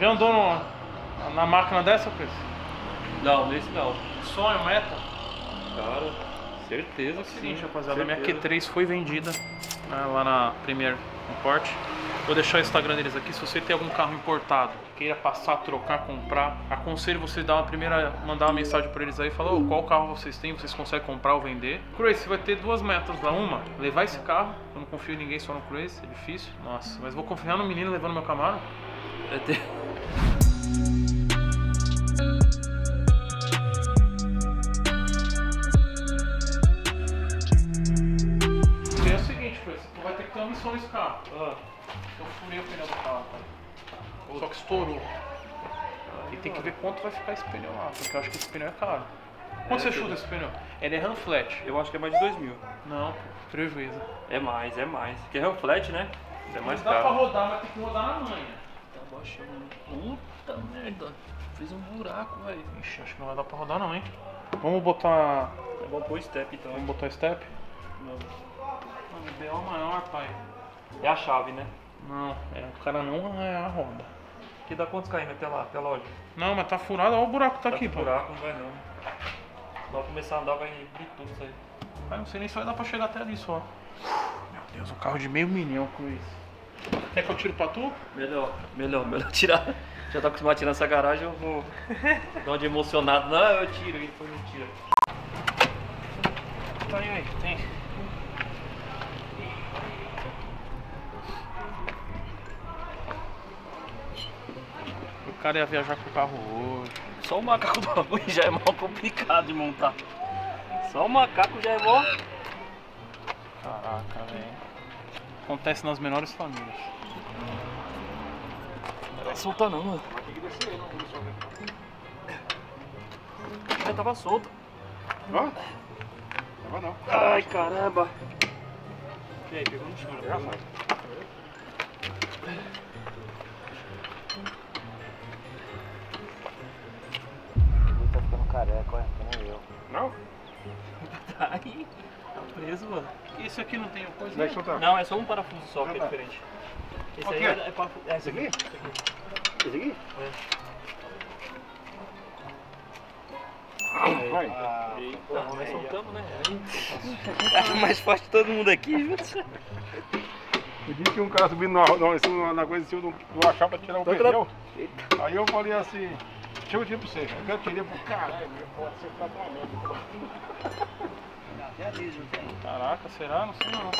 Já andou na máquina dessa, Chris? Não, nesse não. Sonho, meta? Cara, certeza que sim. rapaziada, a minha certeza. Q3 foi vendida né, lá na Premier Import. Vou deixar o Instagram deles aqui. Se você tem algum carro importado, queira passar, trocar, comprar, aconselho você dar uma primeira, mandar uma mensagem para eles aí, falar "Ô, qual carro vocês têm, vocês conseguem comprar ou vender. Crazy, você vai ter duas metas lá. Uma, levar esse carro. Eu não confio em ninguém só no Crazy, é difícil. Nossa, mas vou confiar no menino levando meu Camaro. É ter- E é o seguinte, Crazy, tu vai ter que ter uma missão nesse carro. Ah, Eu furei o pneu do carro, cara. Só que estourou. E tem que ver quanto vai ficar esse pneu lá, porque eu acho que esse pneu é caro. Quanto você chuta esse pneu? Ele é RAM flat. eu acho que é mais de 2 mil. Não, pô, prejuízo. É mais, é mais. Porque é flat, né? É mais Dá pra caro. rodar, mas tem que rodar na manha. Puta merda. Fiz um buraco, velho. Ixi, acho que não vai dar pra rodar não, hein? Vamos botar. É bom pôr step então. Vamos botar step? Não. Mano, o BO maior, pai. É a chave, né? Não, é, o cara não é a roda. Que dá quantos km até lá, até a loja? Não, mas tá furado, olha o buraco que tá, Tá aqui, pô. buraco, não vai não. Só começar a andar vai abrir tudo isso aí. Pai, não sei nem se vai dar pra chegar até ali só. Meu Deus, um carro de meio milhão com isso. Quer que eu tiro pra tu? Melhor, melhor, melhor tirar. Já tá acostumado a tirar essa garagem, eu vou dar uma de emocionado. Não, eu tiro, e depois não tira. Tá aí, aí, tem. O cara ia viajar com o carro hoje. Só o macaco do bagulho já é mal complicado de montar. Só o macaco já é mó. Caraca, velho. Acontece nas menores famílias. Não vai soltar não, mano. Já tava solto. Ó. Tava não. Ai, caramba. E aí, pegou no chão, Já né? sai. Tá ficando careca, olha, que nem eu. Não? Tá aí. Tá preso, mano. Esse aqui não tem coisa? Não, é só um parafuso só que é Ah, tá. diferente. Esse aí que é? é, é. É esse aqui? Esse aqui. Esse aqui? É. Vai. Eita, nós soltamos, né? Aí. mais forte de todo mundo aqui, viu? Eu disse que um cara subindo na, na, na coisa em cima do, achar pra tirar o pneu. Aí eu falei assim, deixa eu tirar pra você. Aí Eu tirei pro caralho, meu, pode ser pra. Caraca, será? Não sei não.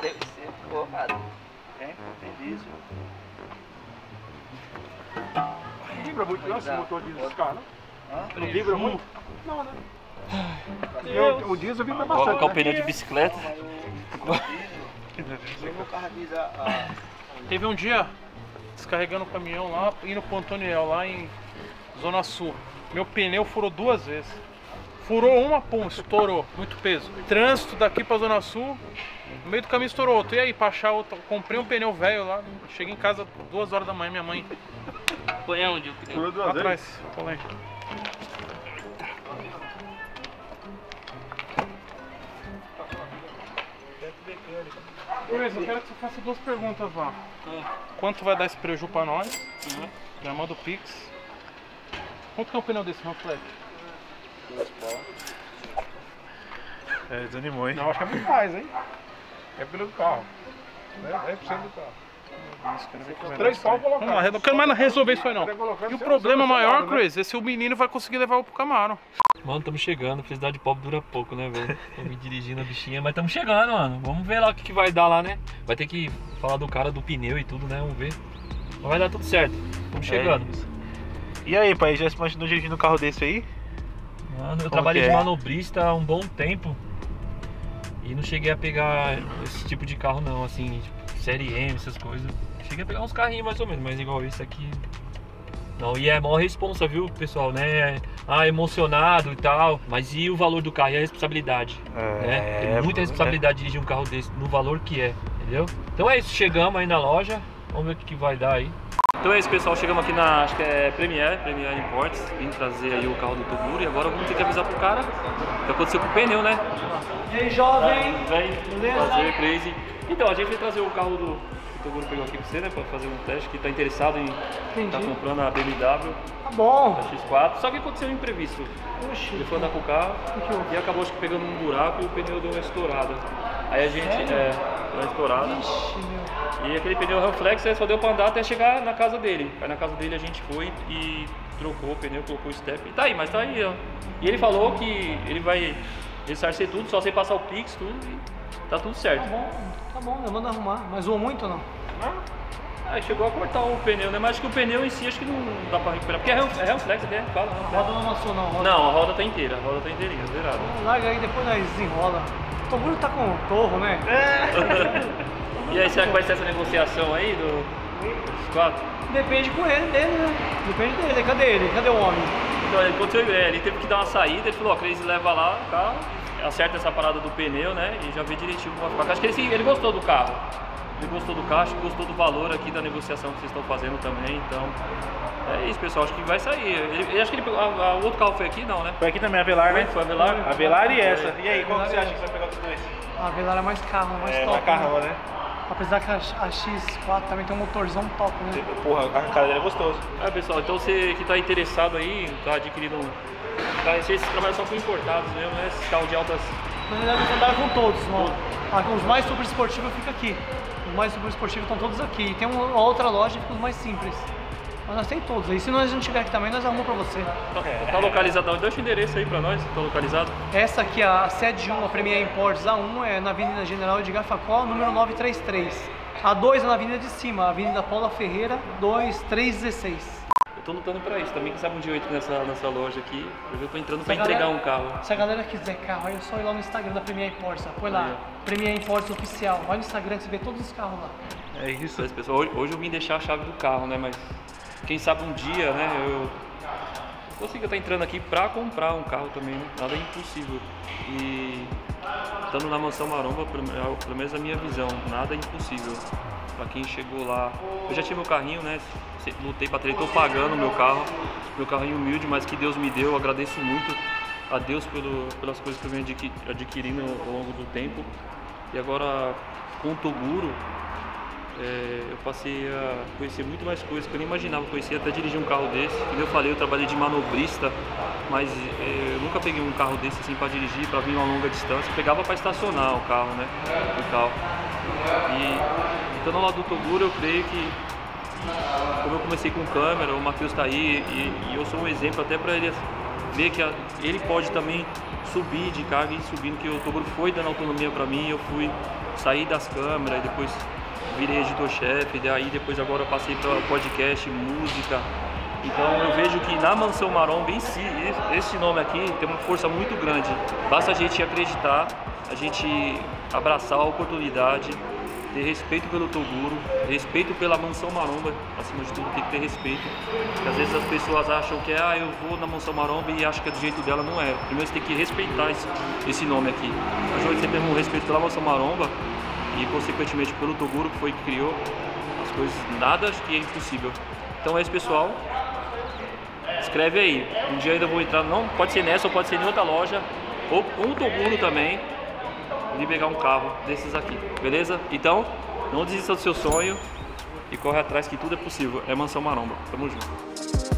Deve ser porrada. Tem, tem diesel. Não vibra muito não esse motor diesel desse carro, não? Hã? Não vibra muito? Não, né? Deus. O, diesel vibra Vou bastante. colocar o né? pneu de bicicleta. Teve um dia descarregando o caminhão lá, indo pro Antoniel, lá em Zona Sul. Meu pneu furou duas vezes. Furou uma, pum, estourou. Muito peso. Trânsito daqui pra Zona Sul. No meio do caminho estourou outro. E aí, pra achar outro? Comprei um pneu velho lá. Cheguei em casa duas horas da manhã, minha mãe Põe onde o pneu? Furou duas lá atrás. Colei. Beleza, eu quero que você faça duas perguntas lá. Quanto vai dar esse preju pra nós? Uhum. Já manda o Pix. Quanto que é um pneu desse, É, desanimou, hein? Não, acho que é muito mais, hein? É pelo do carro. Né? 10% do carro. Três pau colocar. Lá, não quero mais resolver isso aí não. E o problema maior, né? Chris, é se o menino vai conseguir levar o pro Camaro. Mano, estamos chegando. Felicidade pobre dura pouco, né, velho? Tô me dirigindo a bichinha, mas estamos chegando, mano. Vamos ver lá o que, que vai dar lá, né? Vai ter que falar do cara do pneu e tudo, né? Vamos ver. Mas vai dar tudo certo. Estamos chegando. É. E aí, pai, já se imaginou dirigindo um carro desse aí? Mano, eu Como trabalhei de é? manobrista há um bom tempo. E não cheguei a pegar esse tipo de carro não, assim, tipo, série M, essas coisas. Cheguei a pegar uns carrinhos mais ou menos, mas igual esse aqui. Não, e é maior responsa, viu, pessoal, né? Ah, emocionado e tal. Mas e o valor do carro e a responsabilidade? né? Tem muita responsabilidade dirigir um carro desse no valor que é, entendeu? Então é isso, chegamos aí na loja. Vamos ver o que, que vai dar aí. Então é isso, pessoal. Chegamos aqui na, acho que é Premier, Premier Imports. Vim trazer aí o carro do Toguro e agora vamos ter que avisar pro cara o que aconteceu com o pneu, né? E aí, jovem? Vem, prazer, crazy. Então, a gente veio trazer o carro do o Toguro pegou aqui pra você, né? Pra fazer um teste, que tá interessado em Entendi. tá comprando a BMW, Tá bom. a X4. Só que aconteceu um imprevisto. Oxi. Ele foi andar com o carro que e acabou acho que pegando um buraco e o pneu deu uma estourada. Aí a gente. É, deu uma estourada. Ixi, meu. E aquele pneu reflex aí só deu pra andar até chegar na casa dele. Aí na casa dele a gente foi e trocou o pneu, colocou o step e tá aí, mas tá aí, ó. E ele falou que ele vai ressarcer tudo, só sem passar o Pix, tudo e tá tudo certo. Tá bom, tá bom, eu mando arrumar. Mas zoou muito ou não? Aí chegou a cortar o pneu, né? Mas acho que o pneu em si acho que não dá pra recuperar. Porque é é reflex, né? Fala, A reflex. roda não amassou não, a roda. Não, a roda tá inteira, a roda tá inteirinha, zerada. Larga aí, depois nós desenrola. O Toguro tá com o torro, né? E aí, será que vai ser essa negociação aí do, dos quatro? Depende com ele, dele, né? Depende dele. Cadê ele? Cadê o homem? Então, ele, aconteceu, é, ele teve que dar uma saída, ele falou, ó, Cris, leva lá o carro, acerta essa parada do pneu, né? E já vê direitinho como vai ficar. Acho que ele, ele gostou do carro. Ele gostou do carro, que gostou do valor aqui da negociação que vocês estão fazendo também, então. É isso, pessoal, acho que vai sair. Ele, ele- acho que ele pegou. a- a- o outro carro foi aqui, não, né? Foi aqui também a Velar, né? Foi a Velar? A Velar e essa. E aí, qual que você e acha que vai pegar dos dois? A Velar é mais carro, mais É, top. macarrão, né? né? Apesar que a, a X4 também tem um motorzão top, né? Porra, a arrancada dele é gostoso. Ah, pessoal, então você que está interessado aí, está adquirindo. Tá, esses trabalhos são com importados mesmo, né? Esses carros de altas. Na verdade, eu trabalho com todos. ó. Ah, Os mais super esportivos ficam aqui. Os mais super esportivos estão todos aqui. E tem uma outra loja que fica os mais simples. Mas nós tem todos. E se nós não tiver aqui também, nós arrumamos pra você. Tá, tá localizado onde? Deixa o endereço aí pra nós, tá localizado. Essa aqui, a sede 1, a Premier Imports A1, é na Avenida General Edgar Facó, número 933. A 2 é na Avenida de Cima, Avenida Paula Ferreira, 2316. Eu tô lutando pra isso também, quem sabe um dia eu entro nessa, nessa loja aqui. Hoje eu tô entrando pra Se a entregar galera- um carro. Se a galera quiser carro, aí é só ir lá no Instagram da Premier Imports, põe lá, Aí, Premier Imports Oficial. Vai no Instagram que você vê todos os carros lá. É isso. Aí, pessoal. Hoje, hoje eu vim deixar a chave do carro, né? Mas quem sabe um dia, né? Eu consigo estar entrando aqui pra comprar um carro também, né? Nada é impossível. E estando na mansão Maromba, pelo é pelo menos a minha visão, nada é impossível. Quem chegou lá. Eu já tinha meu carrinho, né? Lutei pra ter, tô pagando meu carro. Meu carrinho humilde, mas que Deus me deu. Eu agradeço muito a Deus pelo, pelas coisas que eu venho adqui- adquirindo ao longo do tempo. E agora com o Toguro, é, eu passei a conhecer muito mais coisas que eu nem imaginava conhecer, até dirigir um carro desse. Como eu falei, eu trabalhei de manobrista, mas é, eu nunca peguei um carro desse assim para dirigir, para vir uma longa distância. Eu pegava para estacionar o carro, né? O carro. E então ao lado do Toguro, eu creio que como eu comecei com câmera, o Matheus está aí e, e eu sou um exemplo até para ele ver que a- ele pode também subir de carga e subindo, que o Toguro foi dando autonomia para mim, eu fui sair das câmeras e depois virei editor-chefe, daí depois agora passei para podcast, música. Então eu vejo que na Mansão Maromba em si, esse nome aqui tem uma força muito grande. Basta a gente acreditar, a gente abraçar a oportunidade, ter respeito pelo Toguro, respeito pela Mansão Maromba, acima de tudo tem que ter respeito. Porque às vezes as pessoas acham que ah, eu vou na Mansão Maromba e acham que é do jeito dela, não é. Primeiro você tem que respeitar esse, esse nome aqui. A gente tem um respeito pela Mansão Maromba e consequentemente pelo Toguro que foi que criou as coisas, nada que é impossível. Então é isso pessoal, escreve aí. Um dia ainda vou entrar, não pode ser nessa ou pode ser em outra loja, ou com o Toguro também, e pegar um carro desses aqui, beleza? Então, não desista do seu sonho e corre atrás que tudo é possível. É Mansão Maromba. Tamo junto.